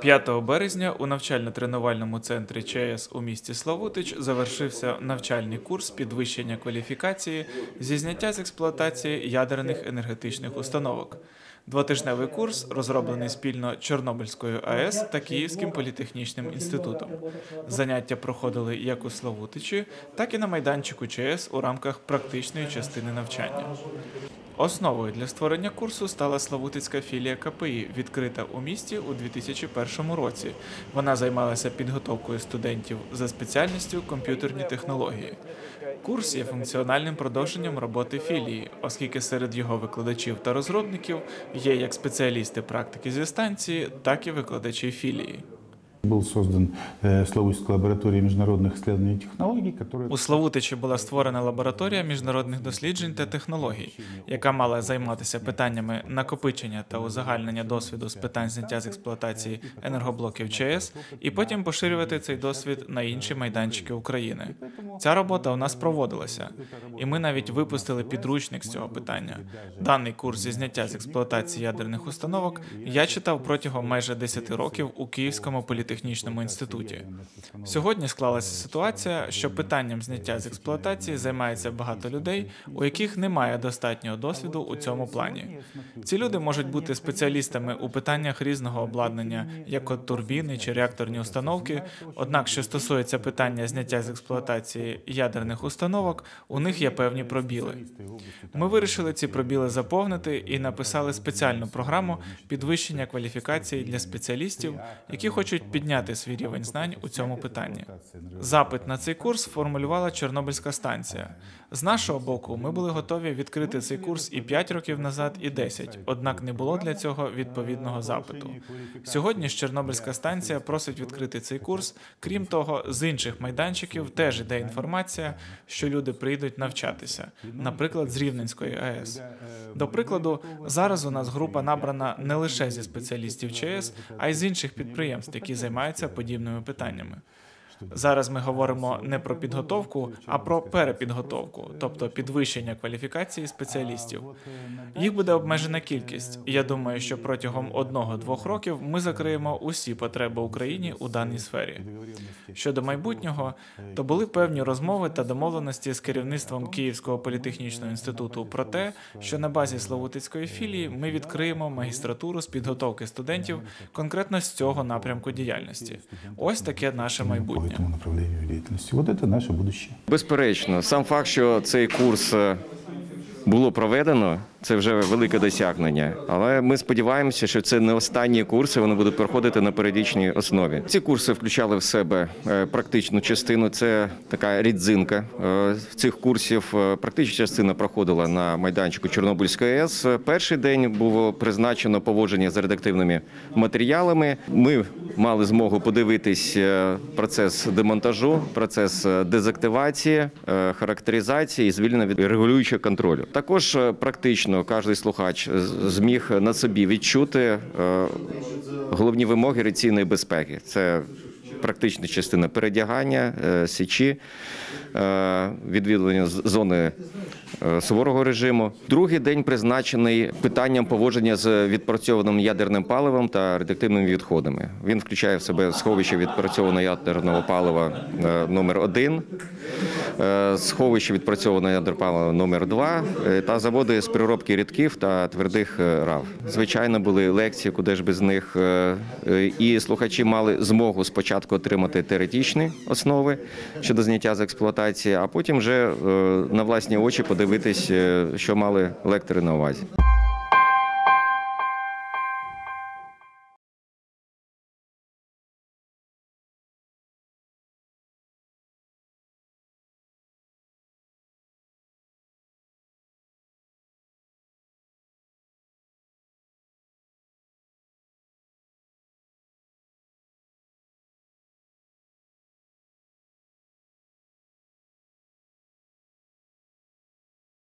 5 березня у навчально-тренувальному центрі ЧАЕС у місті Славутич завершився навчальний курс підвищення кваліфікації зі зняття з експлуатації ядерних енергетичних установок. Двотижневий курс розроблений спільно Чорнобильською АЕС та Київським політехнічним інститутом. Заняття проходили як у Славутичі, так і на майданчику ЧАЕС у рамках практичної частини навчання. Основою для створення курсу стала Славутицька філія КПІ, відкрита у місті у 2001 році. Вона займалася підготовкою студентів за спеціальністю комп'ютерні технології. Курс є функціональним продовженням роботи філії, оскільки серед його викладачів та розробників є як спеціалісти практики зі станції, так і викладачі філії. Был создан э, Славутская лаборатория международных исследований и технологий, которая У Славутичі була створена лабораторія міжнародних досліджень та технологій, яка мала займатися питаннями накопичення та узагальнення досвіду з питань зняття з експлуатації енергоблоків ЧАЕС, і потім поширювати цей досвід на інші майданчики України. Ця робота у нас проводилася, і ми навіть випустили підручник з цього питання. Даний курс зі зняття з експлуатації ядерних установок я читав протягом майже 10 років у Київському політехнічному інституті. Сьогодні склалася ситуація, що питанням зняття з експлуатації займається багато людей, у яких немає достатнього досвіду у цьому плані. Ці люди можуть бути спеціалістами у питаннях різного обладнання, як от турбіни чи реакторні установки. Однак, що стосується питання зняття з експлуатації ядерних установок, у них є певні пробіли. Ми вирішили ці пробіли заповнити і написали спеціальну програму підвищення кваліфікації для спеціалістів, які хочуть підняти свій рівень знань у цьому питанні. Запит на цей курс формулювала Чорнобильська станція. З нашого боку, ми були готові відкрити цей курс і 5 років назад, і 10, однак не було для цього відповідного запиту. Сьогодні ж Чорнобильська станція просить відкрити цей курс. Крім того, з інших майданчиків теж іде інформація, що люди прийдуть навчатися, наприклад, з Рівненської АЕС. До прикладу, зараз у нас група набрана не лише зі спеціалістів ЧАЕС, а й з інших підприємств, які займаються подібними питаннями. Зараз ми говоримо не про підготовку, а про перепідготовку, тобто підвищення кваліфікації спеціалістів. Їх буде обмежена кількість, я думаю, що протягом одного-двох років ми закриємо усі потреби Україні у даній сфері. Щодо майбутнього, то були певні розмови та домовленості з керівництвом Київського політехнічного інституту про те, що на базі Славутицької філії ми відкриємо магістратуру з підготовки студентів конкретно з цього напрямку діяльності. Ось таке наше майбутнє. Этому направлению деятельности. Вот это наше будущее. Безперечно, сам факт, що цей курс е, було проведено, це вже велике досягнення. Але ми сподіваємося, що це не останні курси, вони будуть проходити на періодичній основі. Ці курси включали в себе е, практичну частину. Це така рідзинка е, цих курсів. Е, Практична частина проходила на майданчику Чорнобильської АЕС. Перший день було призначено поводження з радіоактивними матеріалами. Ми мали змогу подивитись процес демонтажу, процес дезактивації, характеризації і звільнення від регулюючого контролю. Також е, практично кожен слухач зміг на собі відчути е, головні вимоги раційної безпеки. Це практична частина передягання, е, січі, е, відвідування зони суворого режиму. Другий день призначений питанням поводження з відпрацьованим ядерним паливом та радіоактивними відходами. Він включає в себе сховище відпрацьованого ядерного палива номер 1 сховище відпрацьованого ядерного палива номер 2 та заводи з переробки рідків та твердих е, рав. Звичайно, були лекції, куди ж без них. е, е, І слухачі мали змогу спочатку отримати теоретичні основи щодо зняття з експлуатації, а потім вже е, на власні очі подивитись, е, що мали лектори на увазі.